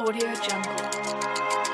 Audio Jungle.